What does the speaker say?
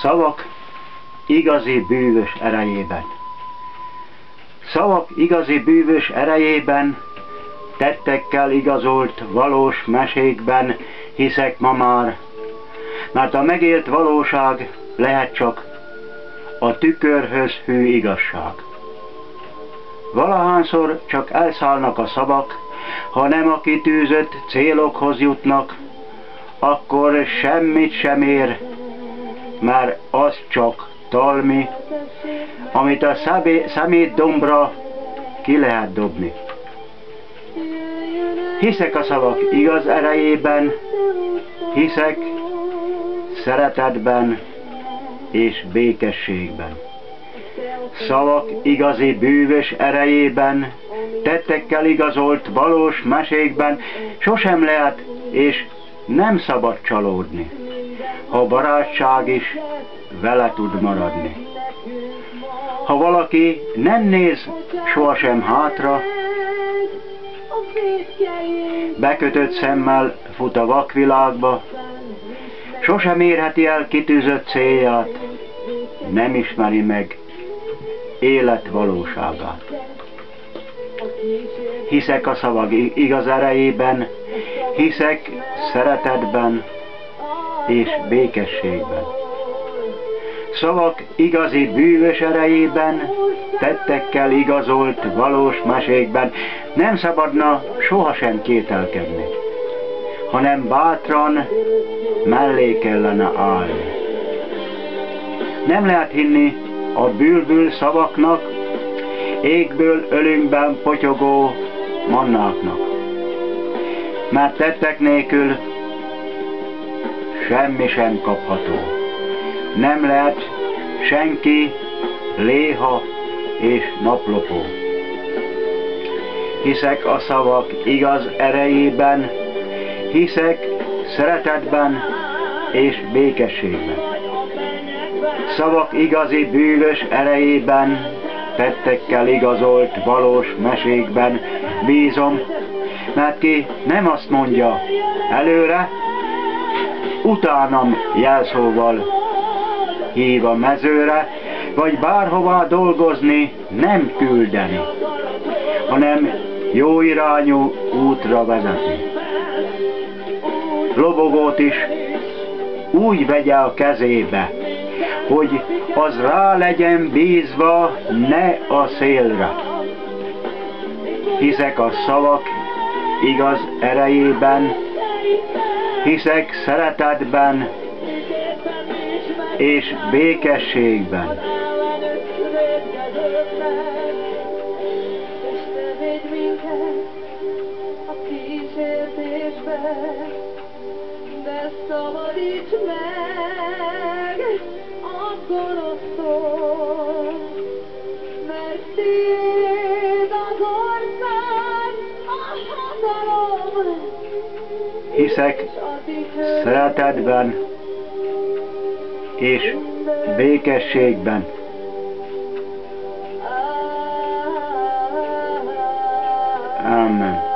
Szavak igazi bűvös erejében. Szavak igazi bűvös erejében, tettekkel igazolt valós mesékben hiszek ma már, mert a megélt valóság lehet csak a tükörhöz hű igazság. Valahányszor csak elszállnak a szavak, ha nem a kitűzött célokhoz jutnak, akkor semmit sem ér, mert az csak talmi, amit a szemét dombra ki lehet dobni. Hiszek a szavak igaz erejében, hiszek szeretetben és békességben. Szavak igazi bűvös erejében, tettekkel igazolt valós mesékben sosem lehet és nem szabad csalódni, ha barátság is vele tud maradni. Ha valaki nem néz sohasem hátra, bekötött szemmel fut a vakvilágba, sosem érheti el kitűzött célját, nem ismeri meg élet valóságát. Hiszek a szavag igaz erejében, hiszek szeretetben és békességben. Szavak igazi bűvös erejében, tettekkel igazolt valós mesékben nem szabadna sohasem kételkedni, hanem bátran mellé kellene állni. Nem lehet hinni a bülbül szavaknak, égből ölünkben potyogó mannáknak. Mert tettek nélkül semmi sem kapható. Nem lehet senki léha és naplopó. Hiszek a szavak igaz erejében, hiszek szeretetben és békességben. Szavak igazi bűvös erejében, tettekkel igazolt valós mesékben bízom, mert ki nem azt mondja előre, utánam jelszóval hív a mezőre, vagy bárhová dolgozni nem küldeni, hanem jó irányú útra vezetni. Lobogót is úgy vegye a kezébe, hogy az rá legyen bízva, ne a szélre. Hiszek a szavak igaz erejében, hiszek szeretetben és békességben. De szabadíts meg a gonosztól, mert tiéd az ország, a hatalom hiszek szeretetben és békességben. Amen.